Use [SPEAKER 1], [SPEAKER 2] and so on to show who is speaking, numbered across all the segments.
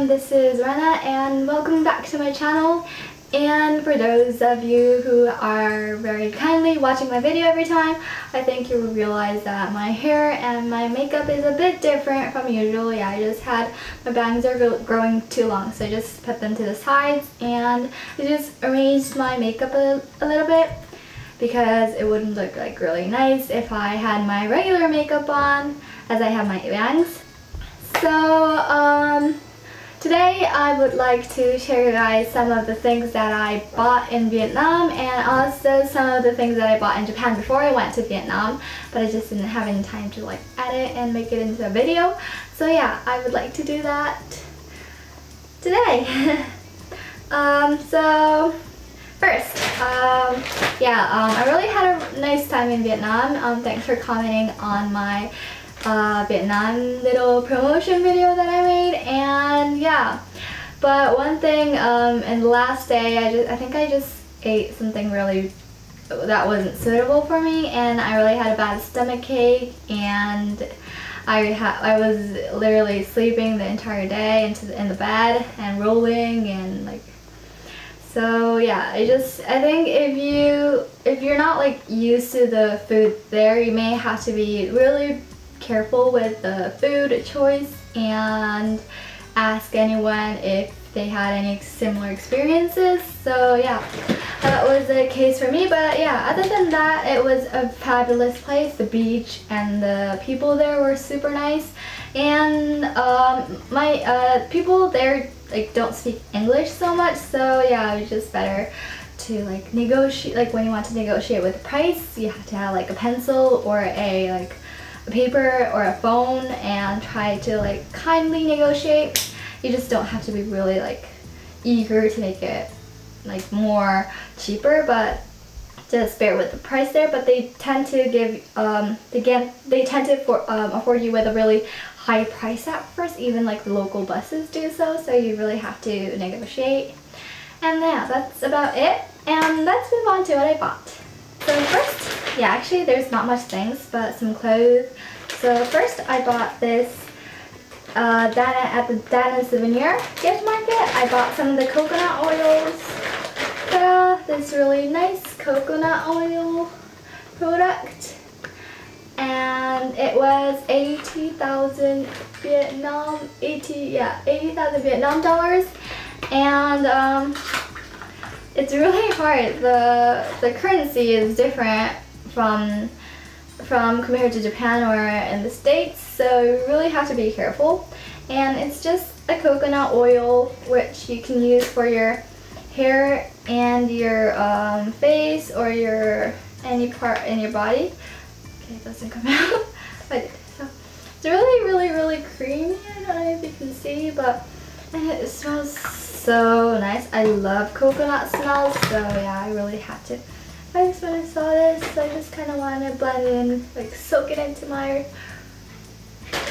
[SPEAKER 1] um, this is Rena and welcome back to my channel. And for those of you who are very kindly watching my video every time, I think you will realize that my hair and my makeup is a bit different from usual. Yeah, I just had, my bangs are growing too long, so I just put them to the sides and I just arranged my makeup a, a little bit because it wouldn't look like really nice if I had my regular makeup on as I have my bangs. So, um, today I would like to share you guys some of the things that I bought in Vietnam and also some of the things that I bought in Japan before I went to Vietnam but I just didn't have any time to like edit and make it into a video. So yeah, I would like to do that today. um, so first, um, yeah, um, I really had a nice time in Vietnam. Um, thanks for commenting on my uh, Vietnam little promotion video that I made yeah. But one thing um, and the last day I just I think I just ate something really that wasn't suitable for me and I really had a bad stomach ache and I had I was literally sleeping the entire day into the, in the bed and rolling and like so yeah I just I think if you if you're not like used to the food there you may have to be really careful with the food choice and ask anyone if they had any similar experiences. So yeah, that was the case for me. But yeah, other than that, it was a fabulous place. The beach and the people there were super nice. And um, my uh, people there like don't speak English so much. So yeah, it was just better to like negotiate. Like when you want to negotiate with the price, you have to have like a pencil or a like a paper or a phone and try to like kindly negotiate. You just don't have to be really like eager to make it like more cheaper, but just bear with the price there. But they tend to give, um, they get, they tend to for, um, afford you with a really high price at first. Even like local buses do so, so you really have to negotiate. And yeah, that's about it. And let's move on to what I bought. So first, yeah, actually there's not much things, but some clothes. So first I bought this uh, Da Nang at the Da Nang Souvenir gift market. I bought some of the coconut oils. Uh, this really nice coconut oil product. And it was 80,000 Vietnam, 80, yeah, 80,000 Vietnam dollars. And um, it's really hard. The, the currency is different from from compared to Japan or in the States so you really have to be careful. And it's just a coconut oil which you can use for your hair and your um, face or your any part in your body. Okay it doesn't come out. But so it's really really really creamy I don't know if you can see but it smells so nice. I love coconut smells so yeah I really had to I just when I saw this, I just kind of wanted to blend in, like soak it into my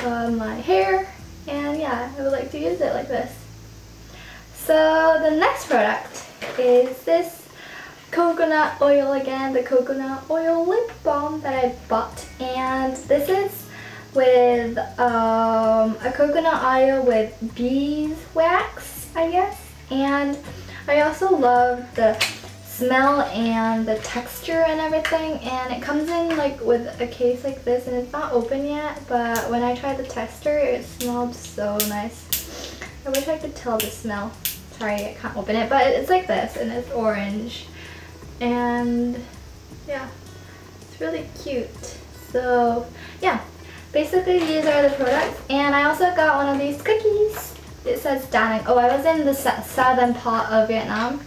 [SPEAKER 1] uh, my hair, and yeah, I would like to use it like this. So the next product is this coconut oil again, the coconut oil lip balm that I bought, and this is with um, a coconut oil with beeswax, I guess, and I also love the smell and the texture and everything and it comes in like with a case like this and it's not open yet but when I tried the texture it smelled so nice. I wish I could tell the smell. Sorry I can't open it but it's like this and it's orange and yeah it's really cute so yeah basically these are the products and I also got one of these cookies it says Da Nang. Oh I was in the southern part of Vietnam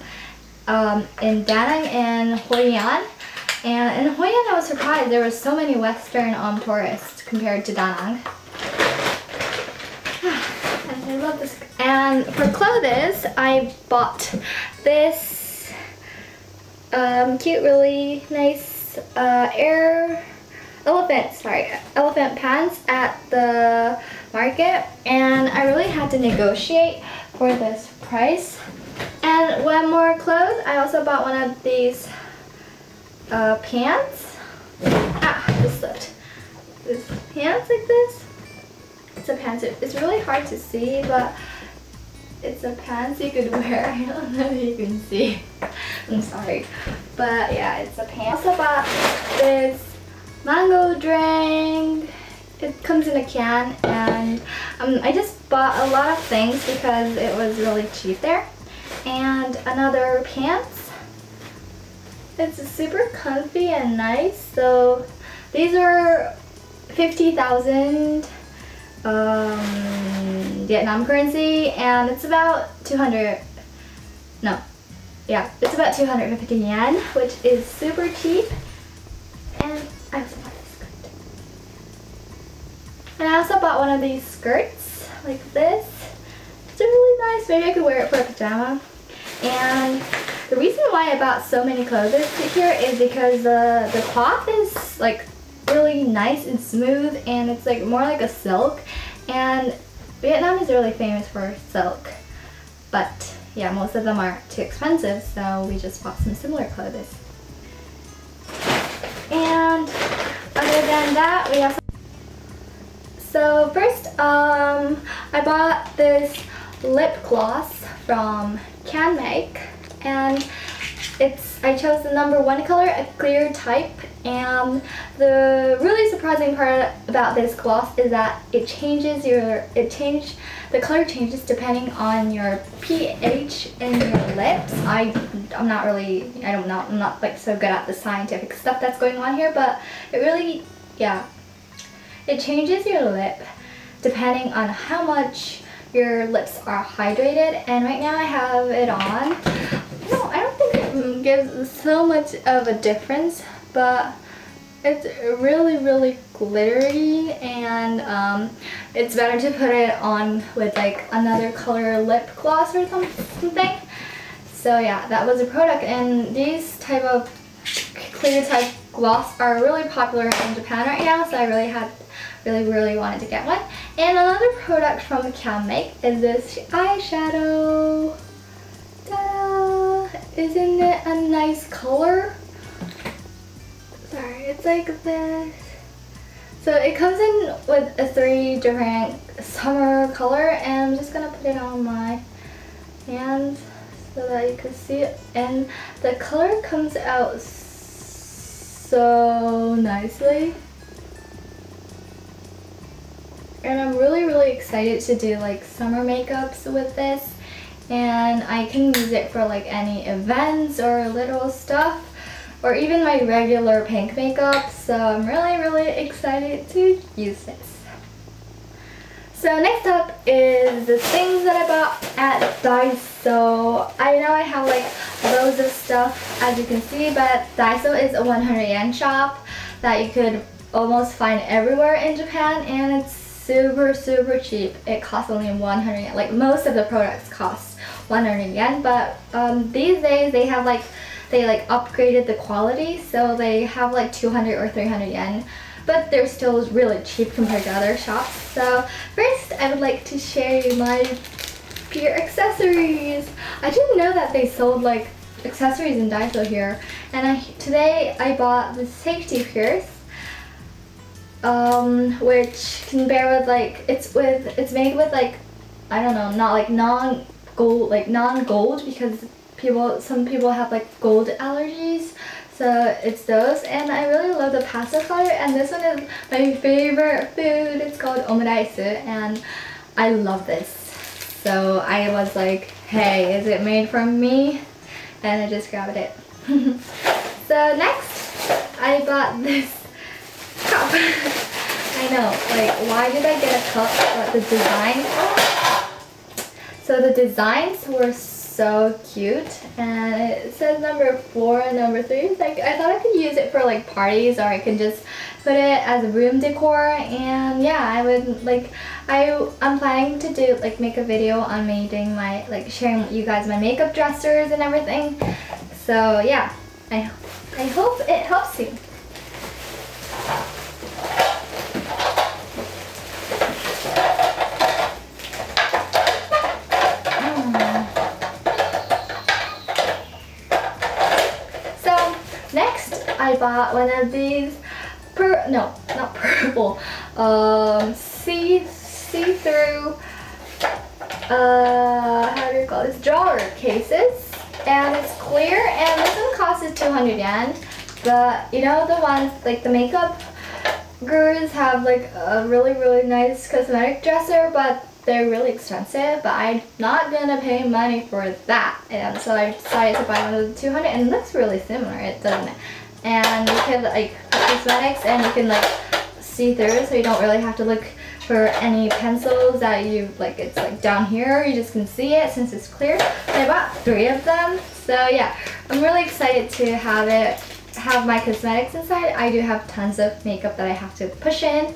[SPEAKER 1] um, in Da Nang and Hoi An. And in Hoi An, I was surprised there were so many Western um, tourists compared to Da Nang. and I love this. And for clothes, I bought this um, cute, really nice uh, air elephant, sorry, elephant pants at the market. And I really had to negotiate for this price. And one more clothes. I also bought one of these uh, pants. Ah, this slipped. This pants like this. It's a pants. It's really hard to see, but it's a pants you could wear. I don't know if you can see. I'm sorry. But yeah, it's a pants. I Also bought this mango drink. It comes in a can and um, I just bought a lot of things because it was really cheap there. And another pants. It's super comfy and nice. So these are 50,000 um, Vietnam currency and it's about 200, no, yeah, it's about 250 yen, which is super cheap. And I also bought this skirt. And I also bought one of these skirts, like this. It's really nice, maybe I could wear it for a pajama. And the reason why I bought so many clothes here is because the, the cloth is like really nice and smooth and it's like more like a silk and Vietnam is really famous for silk but yeah most of them are too expensive so we just bought some similar clothes and other than that we also so first um, I bought this lip gloss from CanMake and it's I chose the number one color, a clear type, and the really surprising part about this gloss is that it changes your it change the color changes depending on your pH in your lips. I I'm not really I don't know I'm not like so good at the scientific stuff that's going on here, but it really yeah it changes your lip depending on how much your lips are hydrated and right now I have it on. No I don't think it gives so much of a difference but it's really really glittery and um, it's better to put it on with like another color lip gloss or something. So yeah that was a product and these type of clear type gloss are really popular in Japan right now so I really had really, really wanted to get one. And another product from CanMake is this eyeshadow. Ta-da! Isn't it a nice color? Sorry, it's like this. So it comes in with a three different summer color and I'm just gonna put it on my hands so that you can see it. And the color comes out so nicely. And I'm really really excited to do like summer makeups with this and I can use it for like any events or little stuff or even my regular pink makeup so I'm really really excited to use this. So next up is the things that I bought at Daiso. I know I have like loads of stuff as you can see but Daiso is a 100 yen shop that you could almost find everywhere in Japan and it's super super cheap. It costs only 100 yen. Like most of the products cost 100 yen but um, these days they have like they like upgraded the quality so they have like 200 or 300 yen but they're still really cheap compared to other shops. So first I would like to share you my gear accessories. I didn't know that they sold like accessories in Daiso here and I, today I bought the safety pierce um, which can bear with like it's with it's made with like I don't know not like non gold like non gold because people some people have like gold allergies. So it's those and I really love the pastel color and this one is my favorite food. It's called omurice and I love this. So I was like hey is it made from me? And I just grabbed it. So next I bought this. I know, like why did I get a cup but the design so the designs were so cute and it says number four and number three. Like I thought I could use it for like parties or I could just put it as a room decor and yeah I would like I I'm planning to do like make a video on me doing my like sharing you guys my makeup dressers and everything. So yeah I I hope it helps you bought one of these no not purple um see see through uh, how do you call this, drawer cases. And it's clear and this one costs 200 yen. But you know the ones, like the makeup gurus have like a really really nice cosmetic dresser but they're really expensive but I'm not gonna pay money for that and so I decided to buy one of the 200 and it looks really similar it doesn't it and you can like cosmetics and you can like see through so you don't really have to look for any pencils that you like it's like down here. You just can see it since it's clear. I bought three of them. So yeah I'm really excited to have it have my cosmetics inside. I do have tons of makeup that I have to push in.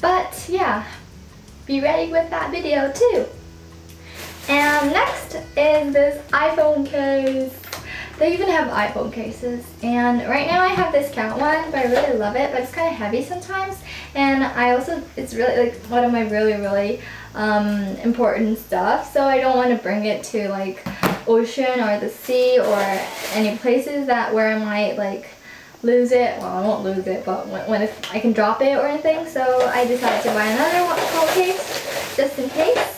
[SPEAKER 1] But yeah be ready with that video too. And next is this iPhone case they even have iPhone cases. And right now I have this count one but I really love it but it's kind of heavy sometimes. And I also it's really like one of my really really um, important stuff. So I don't want to bring it to like ocean or the sea or any places that where I might like lose it. Well I won't lose it but when, when if I can drop it or anything. So I decided to buy another phone case just in case.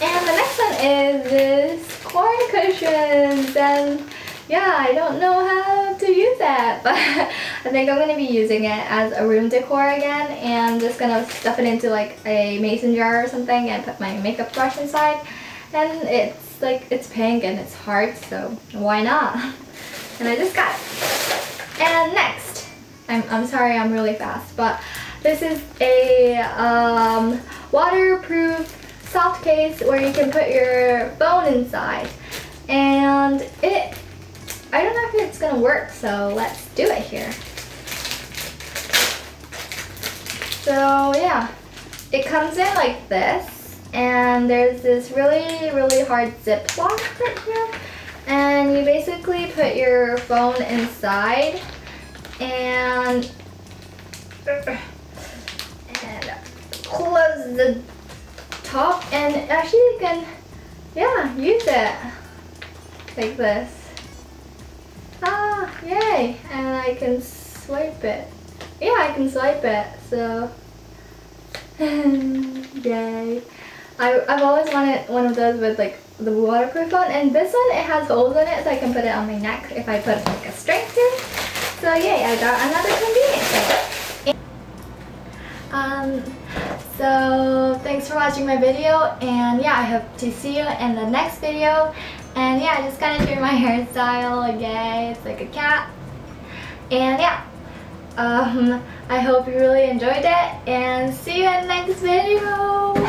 [SPEAKER 1] And the next one is this corn cushions. And yeah, I don't know how to use that, but I think I'm going to be using it as a room decor again and just going to stuff it into like a mason jar or something and put my makeup brush inside. And it's like, it's pink and it's hard, so why not? And I just got it. And next, I'm, I'm sorry I'm really fast, but this is a um, waterproof soft case where you can put your phone inside. And it I don't know if it's gonna work, so let's do it here. So yeah, it comes in like this, and there's this really, really hard Ziploc right here, and you basically put your phone inside, and, and close the top, and actually you can, yeah, use it like this. Yay! And I can swipe it. Yeah, I can swipe it, so... yay. I, I've always wanted one of those with like the waterproof one and this one it has holes in it so I can put it on my neck if I put like a string to. So yay, I got another convenience thing. Um, so thanks for watching my video and yeah, I hope to see you in the next video and yeah, I just kind of do my hairstyle again. It's like a cat. And yeah, um, I hope you really enjoyed it. And see you in the next video.